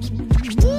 Mm-hmm.